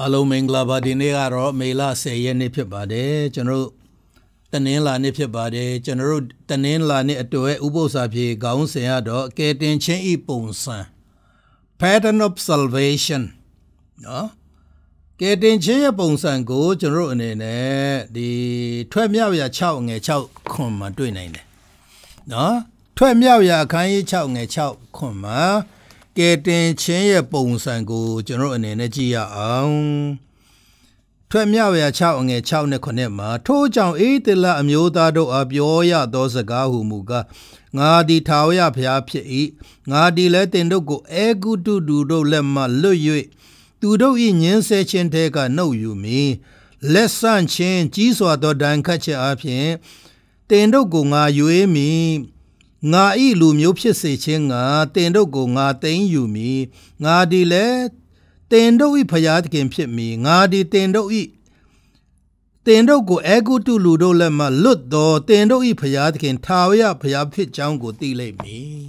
အားလုံးမင်္ဂလာပါဒီနေ့ကတော့မေလ10ရက်နေ့ဖြစ်ပါတယ်ကျွန်တော်တနင်္လာနေ့ဖြစ်ပါတယ်ကျွန်တော်တို့တနင်္လာနေ့အတွက်ဥပုသ္စာပြေခေါင်းစဉ်ရတော့ကဲတင်ချင်းဤပုံစံ pattern of salvation နော်ကဲတင်ချင်းရဲ့ပုံစံကိုကျွန်တော်တို့အနေနဲ့ဒီထွက်မြောက်ရာ6ငယ်6ခွန်မှာတွေ့နိုင်တယ်နော်ထွက်မြောက်ရာအခန်းကြီး6ငယ်6ခွန်မှာ ကဲတင်ချင်းရဲ့ပုံစံကိုကျွန်တော်အနေနဲ့ကြည့်ရအောင်ထွက်မြောက်ရာ6အငယ်6နဲ့9မှာထို့ကြောင့်အေးတလအမျိုးသားတို့အားပြောရသောစကားဟုမူကားငါသည်ထာဝရဘုရားဖြစ်၏ငါသည်လည်းတင်တို့ကိုအေဂုတုတူတို့လက်မှလွတ်၍သူတို့၏ညင်းဆဲခြင်းတဲကနှုတ်ယူမည်လက်ဆန့်ခြင်းကြီးစွာသောဒဏ်ခတ်ခြင်းအပြင်တင်တို့ကိုငါရွေးမည် ငါဤလူမျိုးဖြစ်စေခြင်းငါတင်တို့ကိုငါသိမ်းယူမည်ငါဒီလည်းတင်တို့ဤဖျားသခင်ဖြစ်မည်ငါဒီတင်တို့ဤတင်တို့ကိုအေဂုတုလူတို့လက်မှလွတ်တော်တင်တို့ဤဖျားသခင်ထာဝရဖျားဖြစ်ကြောင်းကိုသိလိမ့်မည်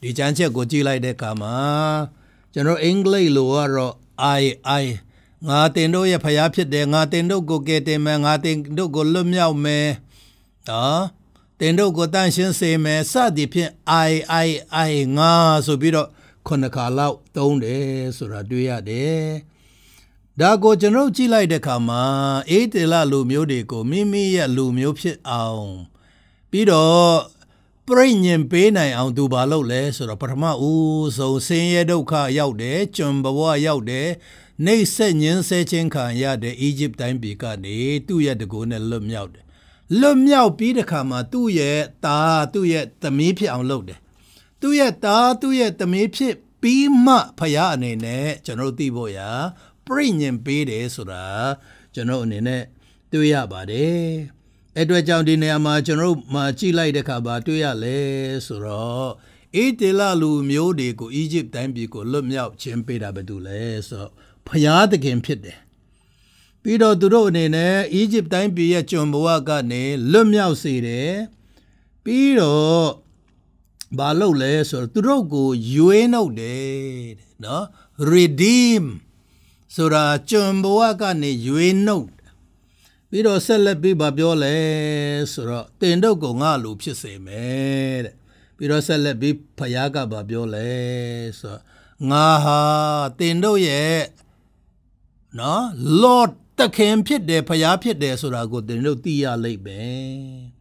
ဒီချမ်းချက်ကိုကြည့်လိုက်တဲ့အခါမှာကျွန်တော်အင်္ဂလိပ်လိုကတော့ I I ငါတင်တို့ရဲ့ဖျားဖြစ်တယ်ငါတင်တို့ကိုကယ်တင်မယ်ငါတင်တို့ကိုလွတ်မြောက်မယ်နော် တင်တို့ကိုတန့်ရှင်းစေမယ်စသည်ဖြင့် I I I ငါဆိုပြီးတော့ခုနှစ်ခါလောက်သုံးတယ်ဆိုတာတွေ့ရတယ်ဒါကိုကျွန်တော်ကြည့်လိုက်တဲ့အခါမှာအေးတေလလူမျိုးတွေကိုမိမိရဲ့လူမျိုးဖြစ်အောင်ပြီးတော့ပြိညင်ပေးနိုင်အောင်သူဘာလုပ်လဲဆိုတော့ပထမဦးဆုံးဆင်းရဲဒုက္ခရောက်တယ်ကျွန်ဘဝရောက်တယ်နှိပ်စက်ညှင်းဆဲခြင်းခံရတဲ့အီဂျစ်တိုင်းပြည်ကနေသူ့ရဲ့တကူနဲ့လွတ်မြောက်တယ် လွတ်မြောက်ပြီးတဲ့ခါမှာသူ့ရဲ့သားသူ့ရဲ့သမီးဖြစ်အောင်လုပ်တယ်သူ့ရဲ့သားသူ့ရဲ့သမီးဖြစ်ပြီးမှဖယားအနေနဲ့ကျွန်တော်သိဖို့ရာပြိညင်ပေးတယ်ဆိုတာကျွန်တော်အနေနဲ့တွေ့ရပါတယ်အဲ့အတွက်ကြောင့်ဒီနေရာမှာကျွန်တော်မှကြည့်လိုက်တဲ့အခါမှာတွေ့ရလဲဆိုတော့အေးတေလလူမျိုးတွေကိုအီဂျစ်တိုင်းပြည်ကိုလွတ်မြောက်ခြင်းပေးတာပဲတူလဲဆိုတော့ဖယားသခင်ဖြစ်တယ် ပြီးတော့သူတို့အနေနဲ့အီဂျစ်တိုင်းပြည်ရဲ့ကျွန်ဘဝကနေလွတ်မြောက်စေတယ်ပြီးတော့ဘာလုပ်လဲဆိုတော့သူတို့ကိုရွေးနှုတ်တယ်နော် redeem ဆိုတာကျွန်ဘဝကနေရွေးနှုတ်ပြီးတော့ဆက်လက်ပြီးဗာပြောလဲဆိုတော့တင်တို့ကိုငါလူဖြစ်စေမယ်တဲ့ပြီးတော့ဆက်လက်ပြီးဖယားကဗာပြောလဲဆိုတော့ငါဟာတင်တို့ရဲ့နော် Lord တခင်ဖြစ်တယ်ဖယားဖြစ်တယ်ဆိုတာကိုတင်တို့သိရလိမ့်မယ်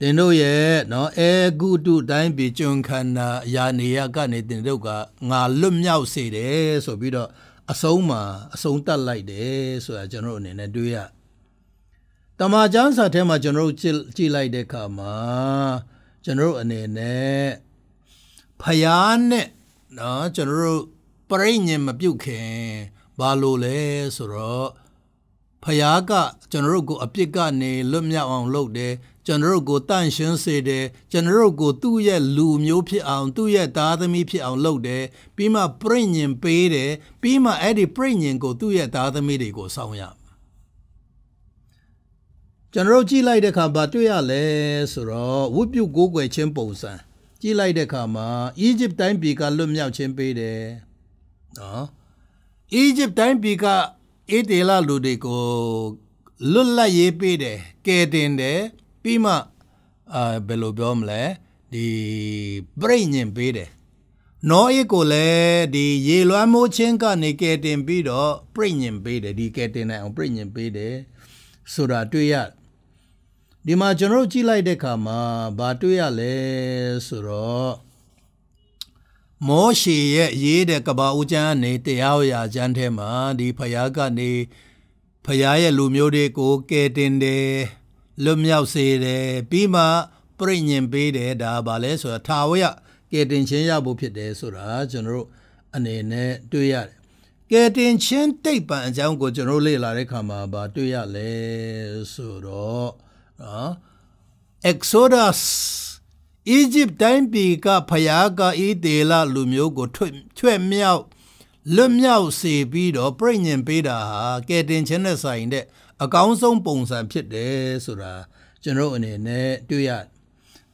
တင်တို့ရဲ့နော်အဲဂုတုတိုင်းပြည်ကျွန်ခန္ဓာအရာနေရကနေတင်တို့ကငါလွတ်မြောက်စေတယ်ဆိုပြီးတော့အဆုံးမှာအဆုံးတတ်လိုက်တယ်ဆိုတာကျွန်တော်အနေနဲ့တွေးရတမန်ကျမ်းစာထဲမှာကျွန်တော်ကြည့်ကြည့်လိုက်တဲ့အခါမှာကျွန်တော်အနေနဲ့ဖယားနဲ့နော်ကျွန်တော်ပြိညင်မပြုတ်ခင် ဘာလို့လဲဆိုတော့ဖယားကကျွန်တော်တို့ကိုအပြစ်ကနေလွတ်မြောက်အောင်လုပ်တယ်ကျွန်တော်တို့ကိုတန့်ရှင်းစေတယ်ကျွန်တော်တို့ကိုသူ့ရဲ့လူမျိုးဖြစ်အောင်သူ့ရဲ့သားသမီးဖြစ်အောင်လုပ်တယ်ပြီးမှပြိညင်ပေးတယ်ပြီးမှအဲ့ဒီပြိညင်ကိုသူ့ရဲ့သားသမီးတွေကိုစောင့်ရကျွန်တော်တို့ကြည့်လိုက်တဲ့အခါဘာတွေ့ရလဲဆိုတော့ဝတ်ပြုတ်ကိုးကွယ်ခြင်းပုံစံကြည့်လိုက်တဲ့အခါမှာအီဂျစ်တိုင်းပြည်ကလွတ်မြောက်ခြင်းပေးတယ်နော် အီဂျစ်တိုင်းပြည်ကအေဒေလာလူတွေကိုလွတ်လပ်ရေးပေးတယ်ကဲတင်တယ်ပြီးမှအာဘယ်လိုပြောမလဲဒီပြိညင်ပေးတယ်နောအေကိုလည်းဒီရေလွှမ်းမိုးခြင်းကနေကဲတင်ပြီးတော့ပြိညင်ပေးတယ်ဒီကဲတင်နိုင်အောင်ပြိညင်ပေးတယ်ဆိုတာတွေ့ရဒီမှာကျွန်တော်ကြည့်လိုက်တဲ့အခါမှာဘာတွေ့ရလဲဆိုတော့ မောရှေရဲ့ရေးတဲ့ကဘာဦးကျမ်းကနေတရားရာကျမ်းထဲမှာဒီဖယားကနေဖယားရဲ့လူမျိုးတွေကိုကယ်တင်တယ်လွတ်မြောက်စေတယ်ပြီးမှပြိညင်ပေးတယ်ဒါဘာလဲဆိုတော့ထာဝရကယ်တင်ခြင်းရဖို့ဖြစ်တယ်ဆိုတာကျွန်တော်တို့အနေနဲ့တွေ့ရတယ်ကယ်တင်ခြင်းတိတ်ပံအကြောင်းကိုကျွန်တော်လေ့လာတဲ့အခါမှာဗာတွေ့ရလဲဆိုတော့နော် Exodus အီဂျစ်တိုင်းပြည်ကဖယားကဤဒေလလူမျိုးကိုထွတ်ချွဲ့မြောက်လွတ်မြောက်စေပြီးတော့ပြိညင်ပေးတာဟာကဲတင်ခြင်းနဲ့ဆိုင်တဲ့အကောင်းဆုံးပုံစံဖြစ်တယ်ဆိုတာကျွန်တော်အနေနဲ့တွေ့ရ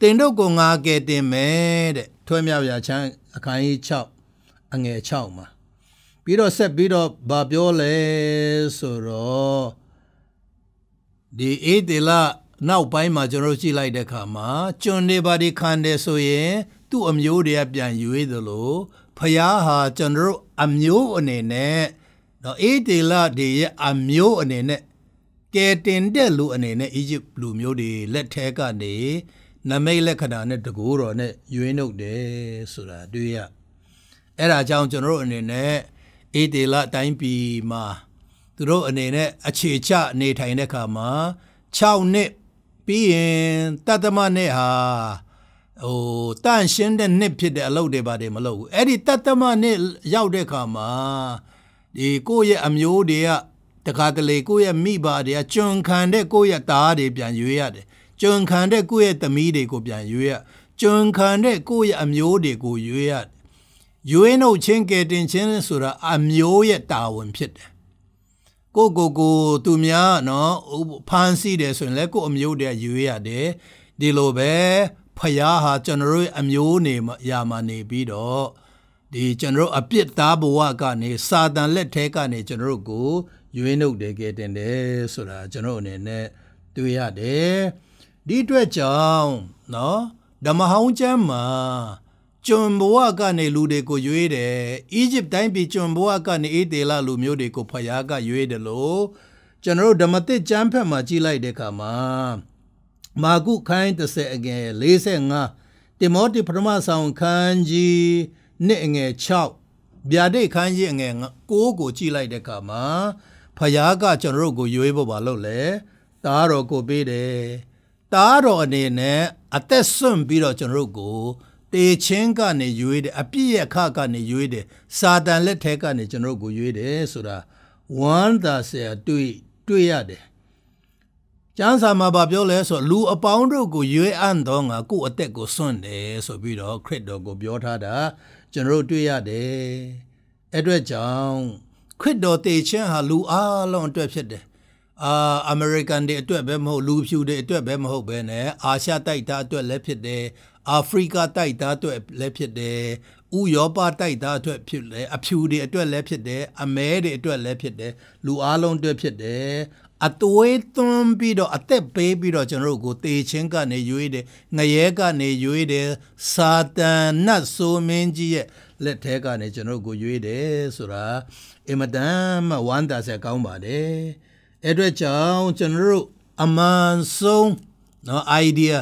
တင်တို့ကိုငါကဲတင်မယ်တဲ့ထွဲ့မြောက်ရာချမ်းအခန်းကြီး6အငယ်6မှာပြီးတော့ဆက်ပြီးတော့ဗာပြောလဲဆိုတော့ဒီအေးတေလ နောက်ပိုင်းမှာကျွန်တော်ကြည့်လိုက်တဲ့အခါမှာကျွန်နေပါဒီခံတယ်ဆိုရင်သူ့အမျိုးတွေကပြန်ရွေးသလိုဖျားဟာကျွန်တော်အမျိုးအနေနဲ့တော့အေးတေလတွေရဲ့အမျိုးအနေနဲ့ကဲတင်တဲ့လူအနေနဲ့အီဂျစ်လူမျိုးတွေလက်ထဲကနေနမိတ်လက္ခဏာနဲ့တကူတော်နဲ့ရွေးနှုတ်တယ်ဆိုတာတွေ့ရအဲ့ဒါကြောင့်ကျွန်တော်အနေနဲ့အေးတေလတိုင်းပြည်မှာသူတို့အနေနဲ့အခြေချနေထိုင်တဲ့အခါမှာ6နှစ် ပြီးရင်တတမနဲ့ဟာဟိုတန့်ရှင်းတဲ့နှစ်ဖြစ်တဲ့အလုပ်တွေပါတယ်မလုပ်ဘူးအဲ့ဒီတတမနဲ့ရောက်တဲ့အခါမှာဒီကိုယ့်ရဲ့အမျိုးတွေကတခါတလေကိုယ့်ရဲ့မိဘတွေကကျွန်ခံတဲ့ကိုယ့်ရဲ့သားတွေပြန်ရွေးရတယ်ကျွန်ခံတဲ့ကိုယ့်ရဲ့သမီးတွေကိုပြန်ရွေးရကျွန်ခံတဲ့ကိုယ့်ရဲ့အမျိုးတွေကိုရွေးရရွေးနှုတ်ချင်းကဲတင်ချင်းဆိုတာအမျိုးရဲ့တာဝန်ဖြစ်တယ် ကိုကိုကိုသူများနော်ဖန်စီတယ်ဆိုရင်လည်းကိုအမျိုးတည်းရွေးရတယ်ဒီလိုပဲဖယားဟာကျွန်တော်တို့အမျိုးနေရာမှာနေပြီးတော့ဒီကျွန်တော်အပြစ်သားဘဝကနေစာတန်လက်ထဲကနေကျွန်တော်တို့ကိုရွေးနှုတ်တယ်ကဲတင်တယ်ဆိုတာကျွန်တော်အနေနဲ့တွေ့ရတယ်ဒီအတွက်ကြောင့်နော်ဓမ္မဟောင်းကျမ်းမှာ ကျွန်ဘဝကနေလူတွေကိုရွေးတယ်အီဂျစ်တိုင်းပြည်ကျွန်ဘဝကနေအေဒေလလူမျိုးတွေကိုဖယားကရွေးတယ်လို့ကျွန်တော်တို့ဓမ္မသစ်ကျမ်းဖက်မှာကြည်လိုက်တဲ့အခါမှာမာကုခိုင်း30အငယ်45တိမောတိပထမဆောင်ခန်းကြီးနှစ်အငယ်6ဗျာဒိတ်ခန်းကြီးအငယ်9ကိုကြည်လိုက်တဲ့အခါမှာဖယားကကျွန်တော်တို့ကိုရွေးဖို့ပါလို့လဲတားတော်ကိုပေးတယ်တားတော်အနေနဲ့အသက်ဆွန့်ပြီးတော့ကျွန်တော်တို့ကို တေချင်းကနေရွေးတယ်အပြည့်ရခကနေရွေးတယ်စာတန်လက်ထဲကနေကျွန်တော်တို့ကိုရွေးတယ်ဆိုတာဝမ်းသာစရာတွေ့တွေ့ရတယ်ကျမ်းစာမှာဗာပြောလဲဆိုလူအပေါင်းတို့ကိုရွေးအံ့တော့ငါကို့အသက်ကိုစွန့်တယ်ဆိုပြီးတော့ခရစ်တော်ကိုပြောထားတာကျွန်တော်တို့တွေ့ရတယ်အဲ့အတွက်ကြောင့်ခရစ်တော်တေချင်းဟာလူအလုံးအတွက်ဖြစ်တယ် အာအမေရိကန်တွေအတွက်ပဲမဟုတ်လူဖြူတွေအတွက်ပဲမဟုတ်ပဲねအာရှတိုက်သားအတွက်လည်းဖြစ်တယ်အာဖရိကတိုက်သားအတွက်လည်းဖြစ်တယ်ဥရောပတိုက်သားအတွက်ဖြစ်တယ်အဖြူတွေအတွက်လည်းဖြစ်တယ်အမဲတွေအတွက်လည်းဖြစ်တယ်လူအလုံးအတွက်ဖြစ်တယ်အသွေးသွန်းပြီးတော့အသက်ပေးပြီးတော့ကျွန်တော်တို့ကိုတေချင်းကနေရွေးတယ်ငရဲကနေရွေးတယ်စာတန်နတ်ဆိုမင်းကြီးရဲ့လက်ထဲကနေကျွန်တော်တို့ကိုရွေးတယ်ဆိုတာအင်မတန်မှဝမ်းသာစရာကောင်းပါတယ် အဲ့အတွက်ကြောင့်ကျွန်တော်တို့အမှန်ဆုံးနော် idea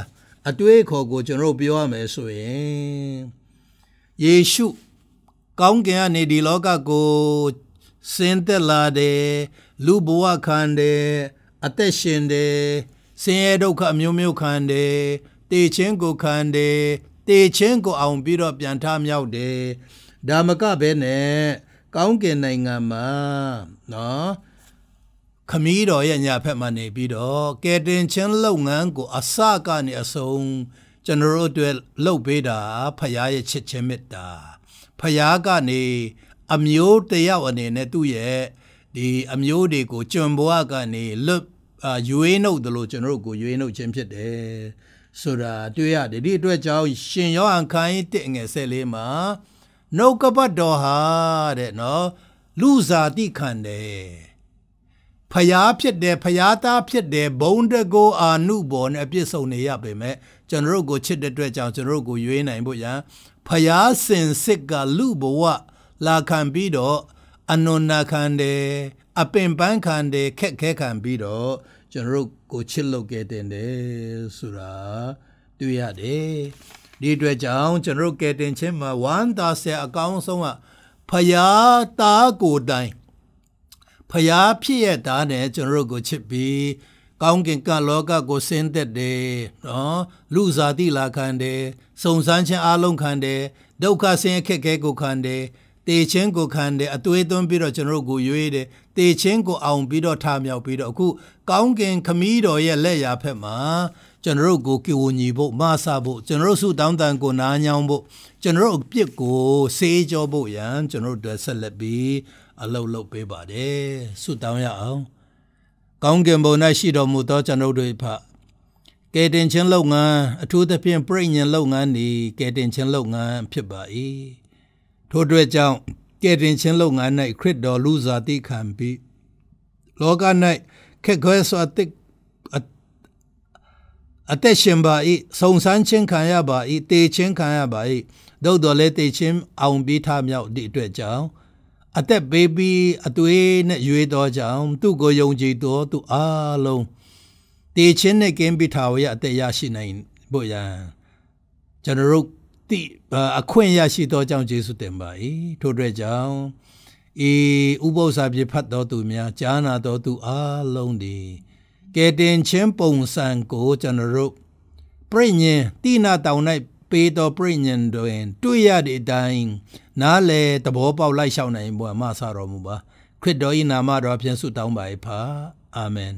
အတွေ့အခေါ်ကိုကျွန်တော်တို့ပြောရမယ်ဆိုရင်ယေရှုကောင်းကင်ကနေဒီလောကကိုဆင်းသက်လာတယ်လူဘဝခံတယ်အသက်ရှင်တယ်ဆင်းရဲဒုက္ခအမျိုးမျိုးခံတယ်တေခြင်းကိုခံတယ်တေခြင်းကိုအောင်ပြီးတော့ပြန်ထမြောက်တယ်ဒါမကပဲနဲ့ကောင်းကင်နိုင်ငံမှာနော် ခမီးတော်ရဲ့ညာဖက်မှနေပြီးတော့ကဲတင်ချင်းလုပ်ငန်းကိုအစကနေအဆုံးကျွန်တော်တို့အတွက်လှုပ်ပေးတာဖရားရဲ့ချစ်ချင်းမေတ္တာဖရားကနေအမျိုးတယောက်အနေနဲ့သူ့ရဲ့ဒီအမျိုးတွေကိုကျွန်ဘဝကနေလွတ်ရွေးနှုတ်တယ်လို့ကျွန်တော်တို့ကိုရွေးနှုတ်ခြင်းဖြစ်တယ်ဆိုတာတွေ့ရတယ်ဒီအတွက်ကြောင့်ရှင်ယောဟန်ခိုင်းတဲ့ငယ်ဆက်လေးမှာနှုတ်ကပတ်တော်ဟာတဲ့နော်လူစားတိခံတယ် ဖျားဖြစ်တယ်ဖျားသားဖြစ်တယ်ဘုံတကိုအာနုဘောနဲ့အပြစ်ဆုံးနေရပေမဲ့ကျွန်တော်တို့ကိုချစ်တဲ့အတွက်ကြောင့်ကျွန်တော်တို့ကိုရွေးနိုင်ဖို့ရန်ဖျားစင်စစ်ကလူဘဝလာခံပြီးတော့အနုနာခံတယ်အပင်ပန်းခံတယ်ခက်ခဲခံပြီးတော့ကျွန်တော်တို့ကိုချစ်လို့ခဲ့တဲ့တယ်ဆိုတာတွေ့ရတယ်ဒီအတွက်ကြောင့်ကျွန်တော်တို့ကဲတင်ချင်းမှာဝမ်းသာဆဲအကောင်းဆုံးကဖယားသားကိုတိုင် ဖယားဖြစ်ရတာနဲ့ကျွန်တော်တို့ကိုချစ်ပြီးကောင်းကင်ကလောကကိုဆင်းသက်တယ်နော်လူစားတိလာခံတယ်စုံစမ်းခြင်းအလုံးခံတယ်ဒုက္ခဆင်းရဲခက်ခဲကိုခံတယ်တေချင်းကိုခံတယ်အသွေးသွင်းပြီးတော့ကျွန်တော်တို့ကိုရွေးတယ်တေချင်းကိုအောင်ပြီးတော့ထားမြောက်ပြီးတော့အခုကောင်းကင်ခမီးတော်ရဲ့လက်ရာဖက်မှာကျွန်တော်တို့ကိုကြိုညီဖို့မဆဖို့ကျွန်တော်တို့ဆုတောင်းတန်ကိုနားညောင်းဖို့ကျွန်တော်တို့အပြစ်ကိုစေးကြောဖို့ရန်ကျွန်တော်တို့ဆက်လက်ပြီး အလုတ်လုတ်ပေးပါတယ်ဆုတောင်းရအောင်ကောင်းကင်ဘုံ၌ရှိတော်မူသောကျွန်တော်တို့ဖကဲတင်ချင်းလုပ်ငန်းအထူးသဖြင့်ပြိညာဉ်လုပ်ငန်းဤကဲတင်ချင်းလုပ်ငန်းဖြစ်ပါ၏ထို့အတွက်ကြောင့်ကဲ့တင်ခြင်းလုပ်ငန်း၌ခရစ်တော်လူစားတိခံပြီးလောက၌ခက်ခွဲစွာတိအသက်ရှင်ပါ၏စုံစမ်းခြင်းခံရပါ၏တေခြင်းခံရပါ၏သို့တော်လည်းတေခြင်းအောင်ပြီးထမြောက်သည့်အတွက်ကြောင့် အသက်ပေးပြီးအသွေးနဲ့ရွေတော်ကြောင့်သူ့ကိုယုံကြည်တော်သူအားလုံးတေခြင်းနဲ့ကင်းပြီးထာဝရအသက်ရရှိနိုင်ဖို့ရန်ကျွန်တော်တို့တိအခွင့်ရရှိသောကြောင့်ယေရှုတင်ပါ၏ထို့အတွက်ကြောင့်ဤဥပု္ပ္ပစာပြေဖတ်တော်သူများကြားနာတော်သူအားလုံးသည်ကဲတင်ချင်းပုံစံကိုကျွန်တော်တို့ပြိညင်တိနာတောင်၌ ပေးတော်ပြိညင်တွင်တွေ့ရတဲ့အတိုင်းနားလေသဘောပေါက်လိုက်လျှောက်နိုင်ဘုရားမဆတော်မူပါခရစ်တော်၏နာမတော်ဖြင့်ဆုတောင်းပါ၏ဖာအာမင်